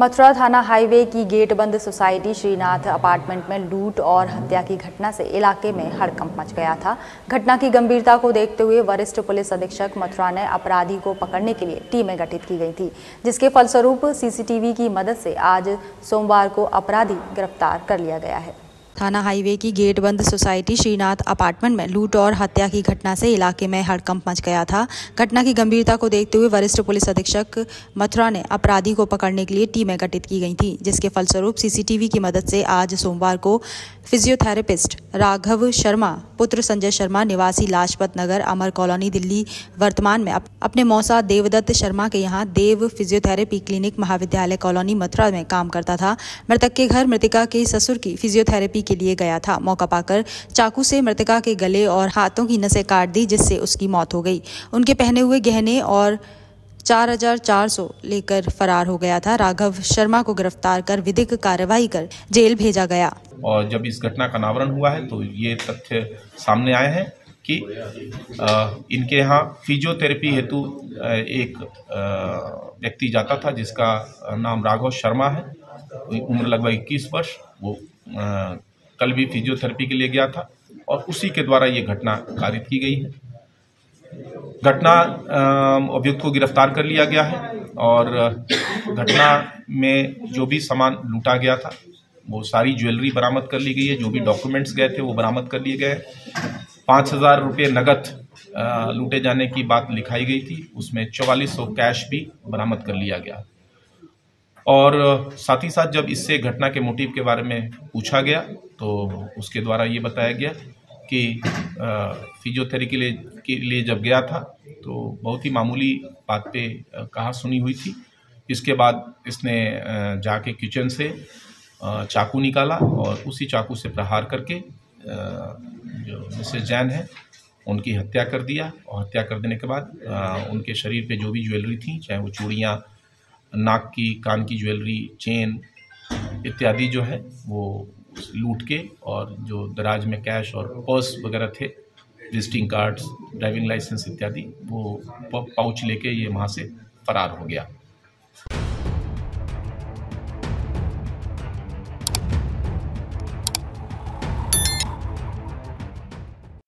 मथुरा थाना हाईवे की गेट बंद। सोसाइटी श्रीनाथ अपार्टमेंट में लूट और हत्या की घटना से इलाके में हड़कंप मच गया था। घटना की गंभीरता को देखते हुए वरिष्ठ पुलिस अधीक्षक मथुरा ने अपराधी को पकड़ने के लिए टीमें गठित की गई थी, जिसके फलस्वरूप सीसीटीवी की मदद से आज सोमवार को अपराधी गिरफ़्तार कर लिया गया है। थाना हाईवे की गेट बंद सोसाइटी श्रीनाथ अपार्टमेंट में लूट और हत्या की घटना से इलाके में हड़कंप मच गया था। घटना की गंभीरता को देखते हुए वरिष्ठ पुलिस अधीक्षक मथुरा ने अपराधी को पकड़ने के लिए टीमें गठित की गई थी, जिसके फलस्वरूप सीसीटीवी की मदद से आज सोमवार को फिजियोथेरेपिस्ट राघव शर्मा, पुत्र संजय शर्मा, निवासी लाजपत नगर, अमर कॉलोनी, दिल्ली, वर्तमान में अपने मौसा देवदत्त शर्मा के यहाँ देव फिजियोथेरेपी क्लिनिक महाविद्यालय कॉलोनी मथुरा में काम करता था। मृतक के घर मृतिका के ससुर की फिजियोथेरेपी के लिए गया था। मौका पाकर चाकू से मृतका के गले और हाथों की नसें काट दी जिससे उसकी मौत हो गई। उनके पहने हुए गहने और चार हज़ार चार सौ लेकर फरार हो गया था। राघव शर्मा को गिरफ़्तार कर विधिक कार्यवाही कर जेल भेजा गया। और जब इस घटना का अनावरण हुआ है तो ये तथ्य सामने आए हैं कि आ, इनके यहाँ फिजियोथेरेपी हेतु एक व्यक्ति जाता था जिसका नाम राघव शर्मा है। उम्र लगभग इक्कीस वर्ष वो कल भी फिजियोथेरेपी के लिए गया था और उसी के द्वारा ये घटना कारित की गई है। घटना अभियुक्त को गिरफ़्तार कर लिया गया है और घटना में जो भी सामान लूटा गया था, वो सारी ज्वेलरी बरामद कर ली गई है, जो भी डॉक्यूमेंट्स गए थे वो बरामद कर लिए गए पाँच हज़ार रुपये नगद लूटे जाने की बात लिखाई गई थी, उसमें चौवालीस सौ कैश भी बरामद कर लिया गया। और, साथ ही साथ जब इससे घटना के मोटिव के बारे में पूछा गया तो उसके द्वारा ये बताया गया कि फिजियोथेरेपी के लिए के लिए जब गया था तो बहुत ही मामूली बात पे कहा सुनी हुई थी। इसके बाद इसने जाके किचन से चाकू निकाला और उसी चाकू से प्रहार करके जो मिसेज जैन है, उनकी हत्या कर दिया और हत्या कर देने के बाद उनके शरीर पे जो भी ज्वेलरी थी, चाहे वो चूड़ियाँ, नाक की, कान की ज्वेलरी, चेन इत्यादि जो है, वो लूट के और जो दराज में कैश और पर्स वगैरह थे विजिटिंग कार्ड्स ड्राइविंग लाइसेंस इत्यादि, वो पाउच लेके ये वहाँ से फरार हो गया।